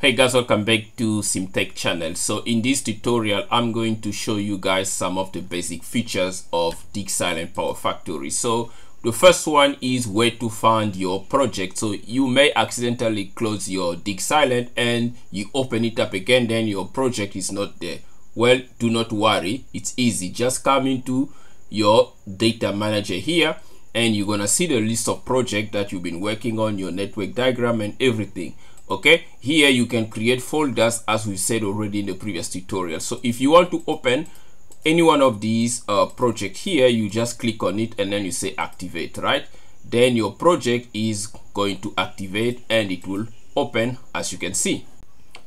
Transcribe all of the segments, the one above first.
Hey guys, welcome back to CMTEQ channel. So in this tutorial, I'm going to show you guys some of the basic features of DigSilent PowerFactory. So the first one is where to find your project. So you may accidentally close your DigSilent and you open it up again, then your project is not there. Well, do not worry, it's easy. Just come into your data manager here and you're gonna see the list of projects that you've been working on, your network diagram and everything okay? Here you can create folders as we said already in the previous tutorial. So if you want to open any one of these uh, project here you just click on it and then you say activate right? Then your project is going to activate and it will open as you can see.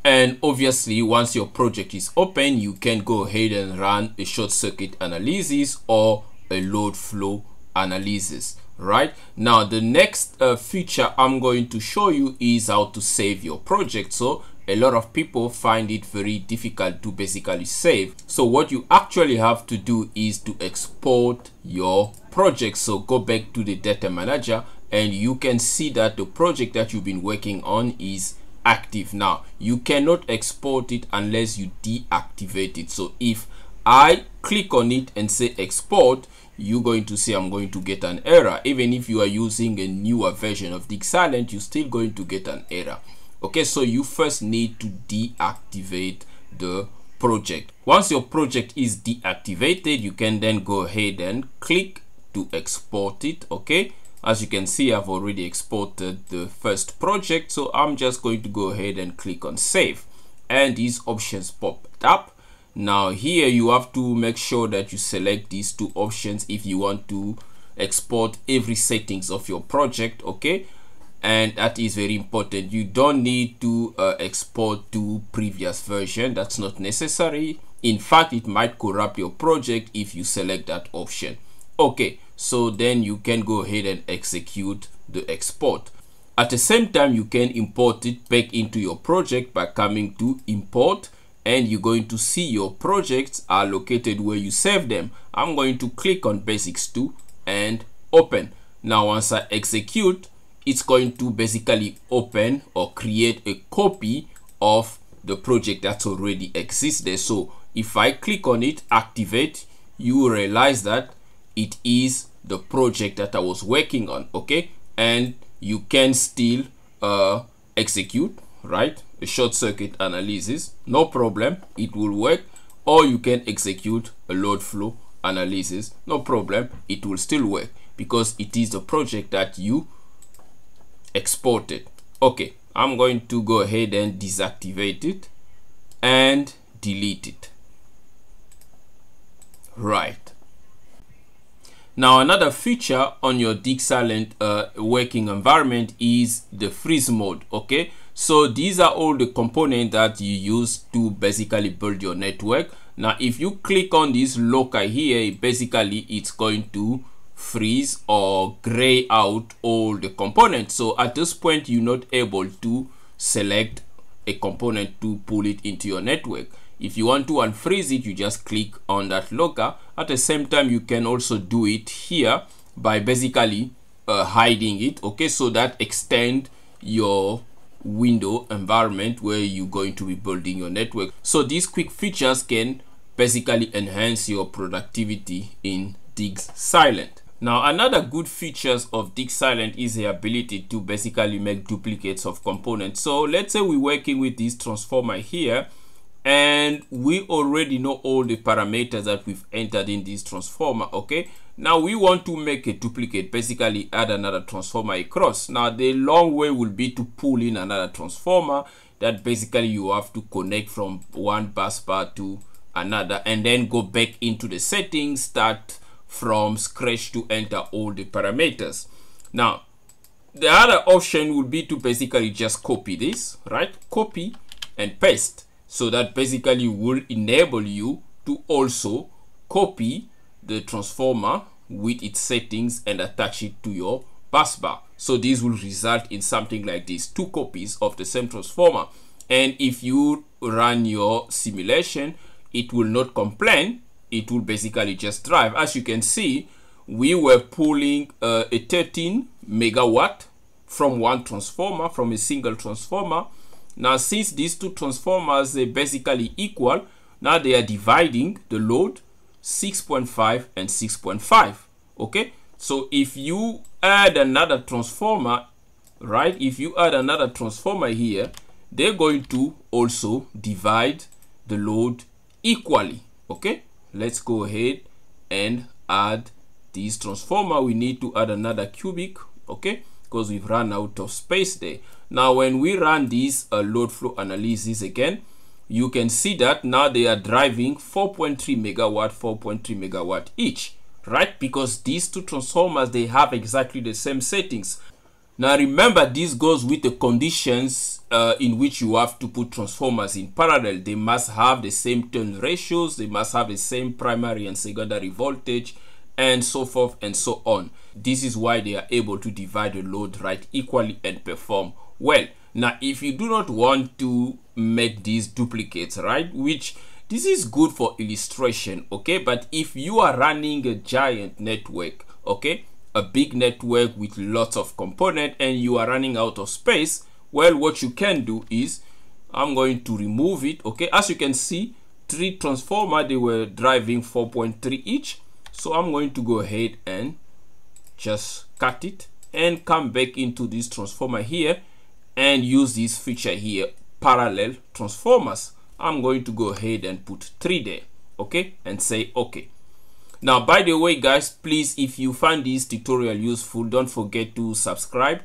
And obviously once your project is open you can go ahead and run a short circuit analysis or a load flow analysis right? Now the next uh, feature i'm going to show you is how to save your project. So a lot of people find it very difficult to basically save. So what you actually have to do is to export your project. So go back to the data manager and you can see that the project that you've been working on is active. Now you cannot export it unless you deactivate it. So if i click on it and say export you're going to see I'm going to get an error. Even if you are using a newer version of DigSilent, you're still going to get an error. Okay, so you first need to deactivate the project. Once your project is deactivated, you can then go ahead and click to export it. Okay, as you can see, I've already exported the first project. So I'm just going to go ahead and click on save and these options pop up now here you have to make sure that you select these two options if you want to export every settings of your project okay? And that is very important. You don't need to uh, export to previous version. That's not necessary. In fact it might corrupt your project if you select that option. Okay so then you can go ahead and execute the export. At the same time you can import it back into your project by coming to import and you're going to see your projects are located where you save them. I'm going to click on basics 2 and open. Now once I execute, it's going to basically open or create a copy of the project that already exists there. So if I click on it, activate, you realize that it is the project that I was working on, okay? And you can still uh, execute right? A short circuit analysis no problem it will work. Or you can execute a load flow analysis no problem it will still work because it is the project that you exported. Okay i'm going to go ahead and deactivate it and delete it. Right. Now another feature on your DigSilent uh, working environment is the freeze mode okay so these are all the components that you use to basically build your network. Now if you click on this local here basically it's going to freeze or gray out all the components. So at this point you're not able to select a component to pull it into your network. If you want to unfreeze it you just click on that local at the same time you can also do it here by basically uh, hiding it okay? So that extend your window environment where you're going to be building your network. So these quick features can basically enhance your productivity in DigSilent. now another good features of DigSilent is the ability to basically make duplicates of components. So let's say we're working with this transformer here and we already know all the parameters that we've entered in this transformer okay? Now we want to make a duplicate basically add another transformer across. Now the long way will be to pull in another transformer that basically you have to connect from one bus bar to another and then go back into the settings start from scratch to enter all the parameters. Now the other option would be to basically just copy this right? Copy and paste so that basically will enable you to also copy the transformer with its settings and attach it to your busbar. so this will result in something like this two copies of the same transformer. And if you run your simulation it will not complain. It will basically just drive. As you can see we were pulling uh, a 13 megawatt from one transformer from a single transformer now since these two transformers are basically equal now they are dividing the load 6.5 and 6.5 okay? So if you add another transformer right if you add another transformer here they're going to also divide the load equally okay? Let's go ahead and add this transformer. We need to add another cubic okay? Because we've run out of space there now when we run this uh, load flow analysis again you can see that now they are driving 4.3 megawatt 4.3 megawatt each right? Because these two transformers they have exactly the same settings. Now remember this goes with the conditions uh, in which you have to put transformers in parallel. They must have the same turn ratios they must have the same primary and secondary voltage and so forth and so on. This is why they are able to divide the load right equally and perform well now if you do not want to make these duplicates right which this is good for illustration okay but if you are running a giant network okay a big network with lots of component and you are running out of space well what you can do is i'm going to remove it okay as you can see three transformer they were driving 4.3 each so i'm going to go ahead and just cut it and come back into this transformer here and use this feature here parallel transformers. I'm going to go ahead and put three there okay and say okay. Now by the way guys please if you find this tutorial useful don't forget to subscribe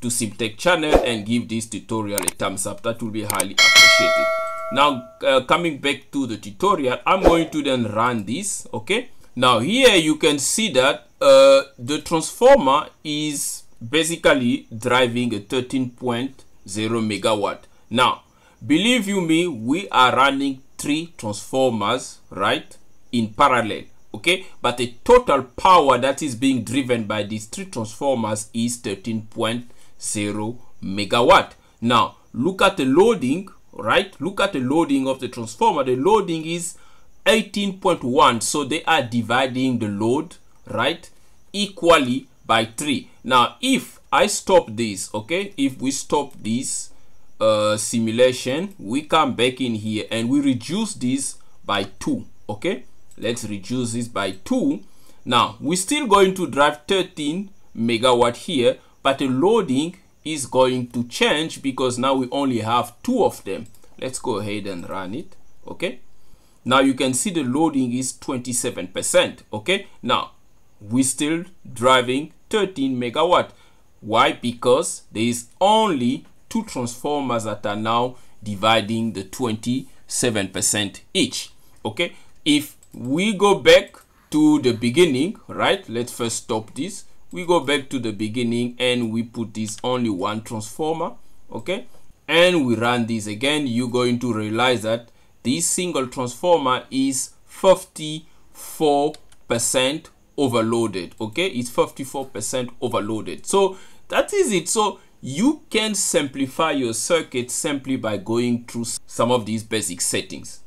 to CMTEQ channel and give this tutorial a thumbs up. That will be highly appreciated. Now uh, coming back to the tutorial i'm going to then run this okay? Now here you can see that uh, the transformer is basically driving a 13.0 megawatt. Now believe you me we are running three transformers right in parallel okay? But the total power that is being driven by these three transformers is 13.0 megawatt. Now look at the loading right? Look at the loading of the transformer. The loading is 18.1 so they are dividing the load right equally by 3 now if i stop this okay if we stop this uh, simulation we come back in here and we reduce this by 2 okay? Let's reduce this by 2 now we're still going to drive 13 megawatt here but the loading is going to change because now we only have two of them. Let's go ahead and run it okay? Now you can see the loading is 27 percent okay? Now we still driving 13 megawatt. Why? Because there is only two transformers that are now dividing the 27 percent each. Okay? If we go back to the beginning right let's first stop this. We go back to the beginning and we put this only one transformer okay? And we run this again. You're going to realize that this single transformer is 54 percent overloaded okay? It's 54 percent overloaded. So that is it. So you can simplify your circuit simply by going through some of these basic settings